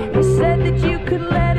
You said that you could let